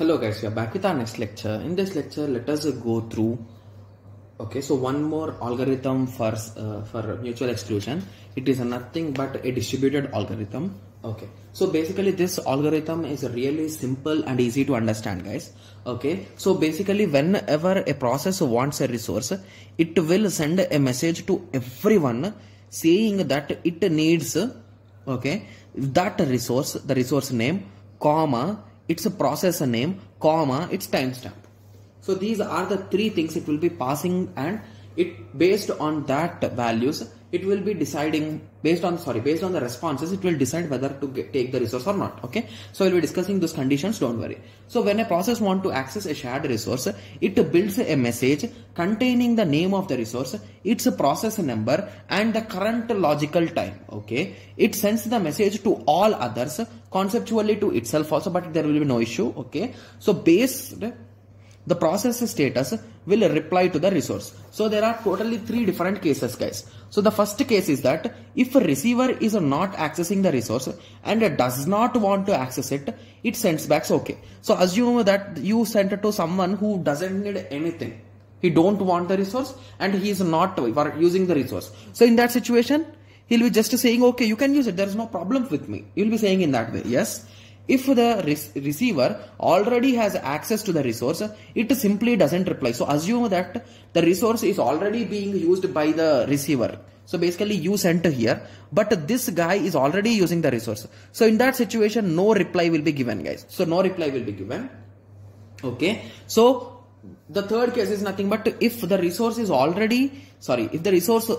Hello guys, we are back with our next lecture. In this lecture, let us go through okay so one more algorithm for uh, for mutual exclusion. It is nothing but a distributed algorithm okay. So basically this algorithm is really simple and easy to understand guys okay. So basically whenever a process wants a resource it will send a message to everyone saying that it needs okay that resource the resource name comma its a processor name comma its timestamp. So these are the three things it will be passing and it based on that values it will be deciding based on sorry based on the responses it will decide whether to get, take the resource or not okay? So we'll be discussing those conditions don't worry. So when a process want to access a shared resource it builds a message containing the name of the resource its process number and the current logical time okay? It sends the message to all others conceptually to itself also but there will be no issue okay? So based the process status will reply to the resource. So there are totally three different cases guys. So the first case is that if a receiver is not accessing the resource and does not want to access it, it sends back okay. So assume that you sent it to someone who doesn't need anything. He don't want the resource and he is not using the resource. So in that situation, he'll be just saying, okay, you can use it. There is no problem with me. You'll be saying in that way. Yes. If the receiver already has access to the resource, it simply doesn't reply. So assume that the resource is already being used by the receiver. So basically you sent here, but this guy is already using the resource. So in that situation, no reply will be given guys. So no reply will be given. Okay. So the third case is nothing but if the resource is already, sorry, if the resource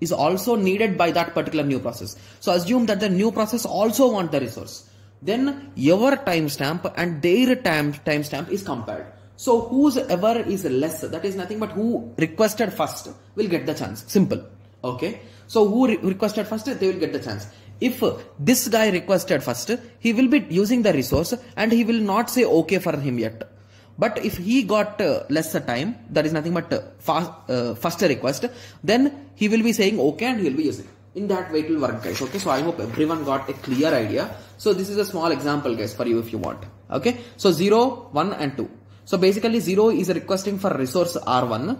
is also needed by that particular new process. So assume that the new process also want the resource then your timestamp and their time timestamp is compared. So whoever is less, that is nothing but who requested first will get the chance. Simple. Okay. So who re requested first, they will get the chance. If this guy requested first, he will be using the resource and he will not say okay for him yet. But if he got uh, lesser time, that is nothing but uh, fast, uh, faster request, then he will be saying okay and he will be using in that way it will work guys okay? So i hope everyone got a clear idea. So this is a small example guys for you if you want okay? So 0 1 and 2 so basically 0 is requesting for resource r1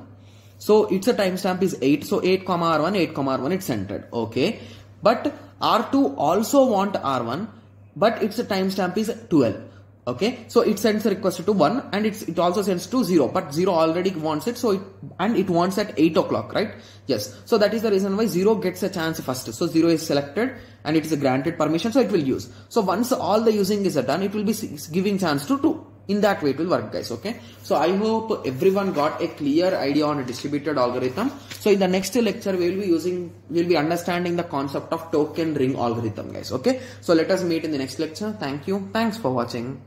so its a timestamp is 8 so 8 comma r1 8 comma r1 it's entered okay? But r2 also want r1 but its a timestamp is 12 okay? So it sends a request to 1 and it also sends to 0 but 0 already wants it so it and it wants at 8 o'clock right? Yes. So that is the reason why 0 gets a chance first. So 0 is selected and it is a granted permission so it will use. So once all the using is done it will be giving chance to 2 in that way it will work guys okay? So i hope everyone got a clear idea on a distributed algorithm. So in the next lecture we will be using we will be understanding the concept of token ring algorithm guys okay? So let us meet in the next lecture. Thank you. Thanks for watching